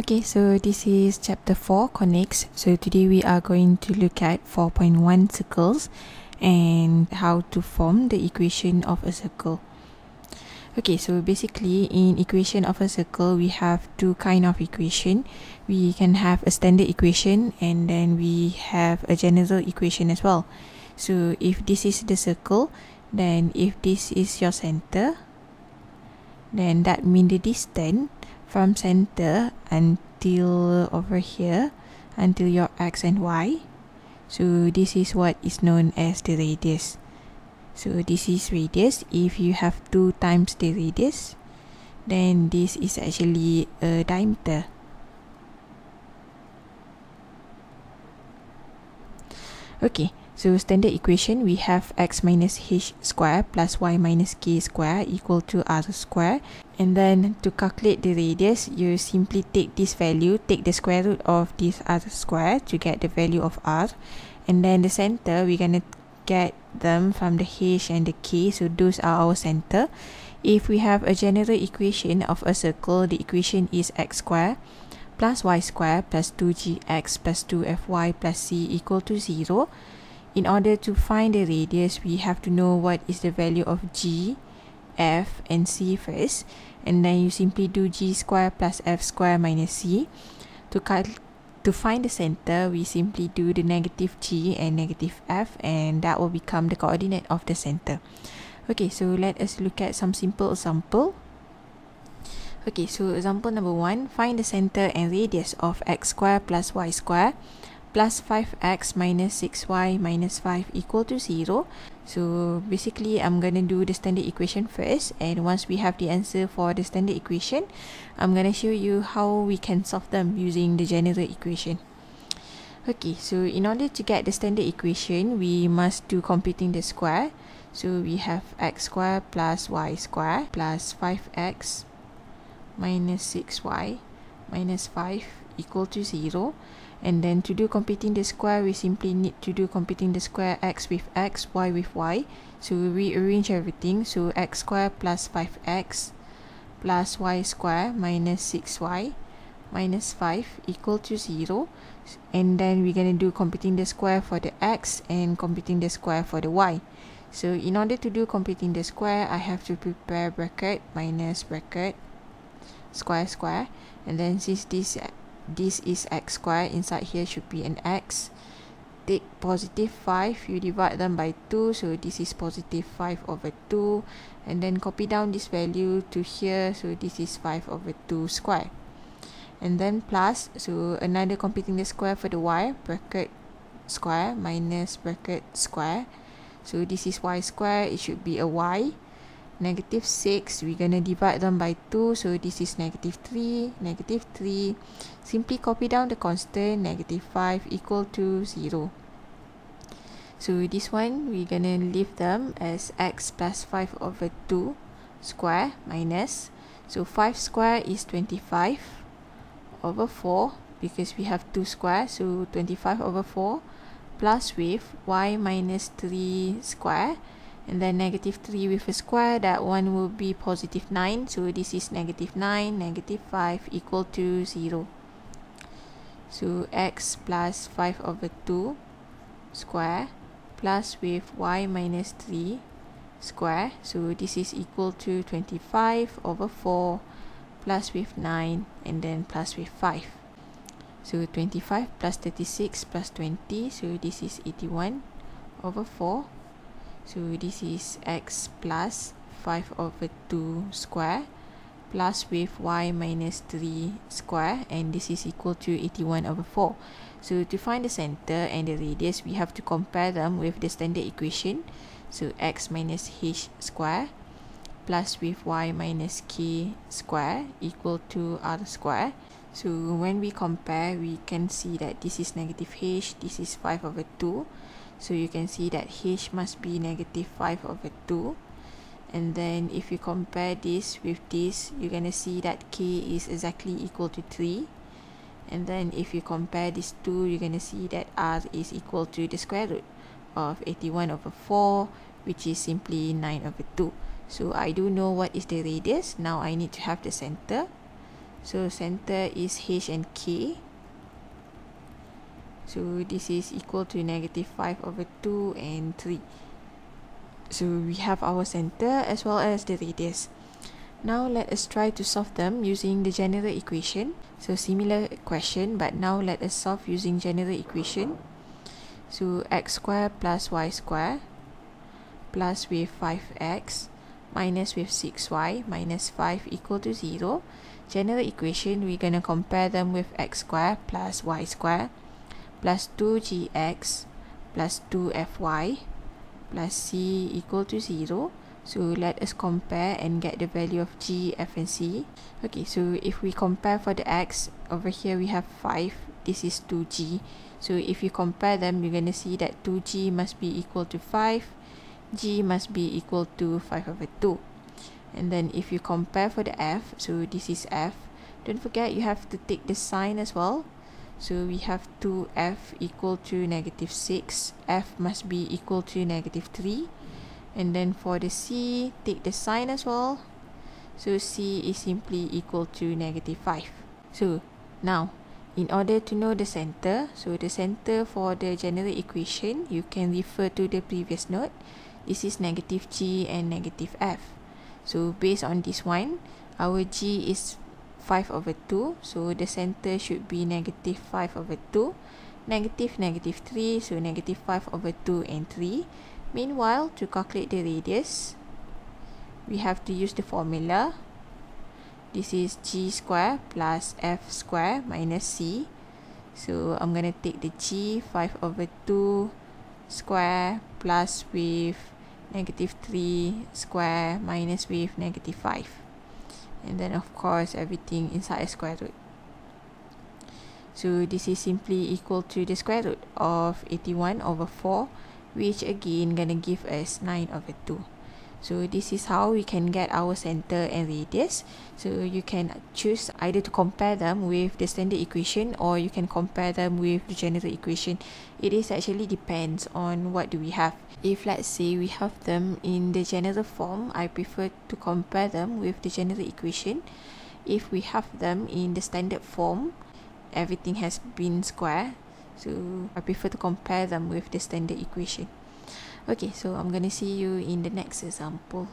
Okay, so this is chapter 4 conics. So today we are going to look at 4.1 circles and how to form the equation of a circle. Okay, so basically in equation of a circle we have two kind of equation. We can have a standard equation and then we have a general equation as well. So if this is the circle, then if this is your center, then that means the distance from center until over here until your x and y. So this is what is known as the radius. So this is radius. If you have two times the radius then this is actually a diameter. Okay So standard equation, we have x minus h square plus y minus k square equal to r square. And then to calculate the radius, you simply take this value, take the square root of this r square to get the value of r. And then the center, we're going to get them from the h and the k. So those are our center. If we have a general equation of a circle, the equation is x square plus y square plus 2gx plus 2fy plus c equal to 0 in order to find the radius we have to know what is the value of g f and c first. And then you simply do g square plus f square minus c. To to find the center we simply do the negative g and negative f and that will become the coordinate of the center. Okay so let us look at some simple example. Okay so example number one find the center and radius of x square plus y square plus 5x minus 6y minus 5 equal to 0. So basically I'm going to do the standard equation first and once we have the answer for the standard equation, I'm going to show you how we can solve them using the general equation. Okay, so in order to get the standard equation, we must do completing the square. So we have x square plus y square plus 5x minus 6y minus 5 equal to 0 and then to do completing the square we simply need to do completing the square x with x y with y. So we rearrange everything. So x square plus 5x plus y square minus 6y minus 5 equal to 0 and then we're going to do completing the square for the x and completing the square for the y. So in order to do completing the square I have to prepare bracket minus bracket square square. And then since this this is x squared inside here should be an x. Take positive 5 you divide them by 2 so this is positive 5 over 2 and then copy down this value to here. So this is 5 over 2 square. And then plus so another completing the square for the y bracket square minus bracket square. So this is y square. It should be a y negative 6 we're going to divide them by 2 so this is negative 3 negative 3 simply copy down the constant negative 5 equal to 0 so this one we're going to leave them as x plus 5 over 2 square minus so 5 square is 25 over 4 because we have 2 square so 25 over 4 plus with y minus 3 square and then negative 3 with a square that one will be positive 9 so this is negative 9 negative 5 equal to 0 so x plus 5 over 2 square plus with y minus 3 square. So this is equal to 25 over 4 plus with 9 and then plus with 5 so 25 plus 36 plus 20 so this is 81 over 4 so this is x plus 5 over 2 square plus with y minus 3 square and this is equal to 81 over 4. So to find the center and the radius, we have to compare them with the standard equation. So x minus h square plus with y minus k square equal to r square. So when we compare, we can see that this is negative h, this is 5 over 2. So you can see that h must be negative 5 over 2. And then if you compare this with this, you're going to see that k is exactly equal to 3. And then if you compare these two, you're going to see that r is equal to the square root of 81 over 4, which is simply 9 over 2. So I do know what is the radius. Now I need to have the center. So center is h and k. So this is equal to negative 5 over 2 and 3. So we have our center as well as the radius. Now let us try to solve them using the general equation. So similar question but now let us solve using general equation. So x square plus y square plus with 5x minus with 6y minus 5 equal to 0. General equation, we're going to compare them with x squared plus y squared plus 2gx plus 2fy plus c equal to 0. So let us compare and get the value of g, f and c. Okay, so if we compare for the x, over here we have 5. This is 2g. So if you compare them, you're going to see that 2g must be equal to 5 g must be equal to 5 over 2 and then if you compare for the f so this is f don't forget you have to take the sign as well. So we have 2f equal to negative 6 f must be equal to negative 3 and then for the c take the sign as well. So c is simply equal to negative 5 so now in order to know the center so the center for the general equation you can refer to the previous note this is negative g and negative f so based on this one our g is 5 over 2 so the center should be negative 5 over 2 negative negative 3 so negative 5 over 2 and 3 meanwhile to calculate the radius we have to use the formula. This is g square plus f square minus c. So I'm going to take the g 5 over 2 square plus with negative 3 square minus with negative 5 and then of course everything inside a square root. So this is simply equal to the square root of 81 over 4 which again gonna give us 9 over 2 so this is how we can get our center and radius. So you can choose either to compare them with the standard equation or you can compare them with the general equation. It is actually depends on what do we have. If let's say we have them in the general form i prefer to compare them with the general equation. If we have them in the standard form everything has been square. So i prefer to compare them with the standard equation okay so i'm to see you in the next example